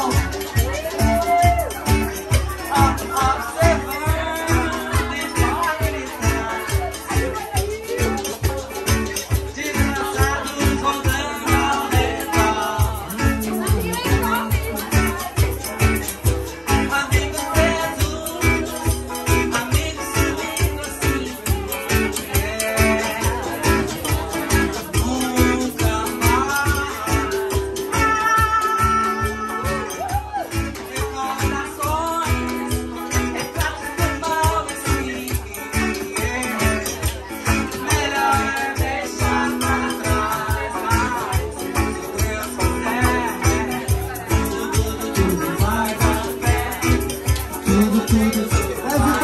Oh. Happy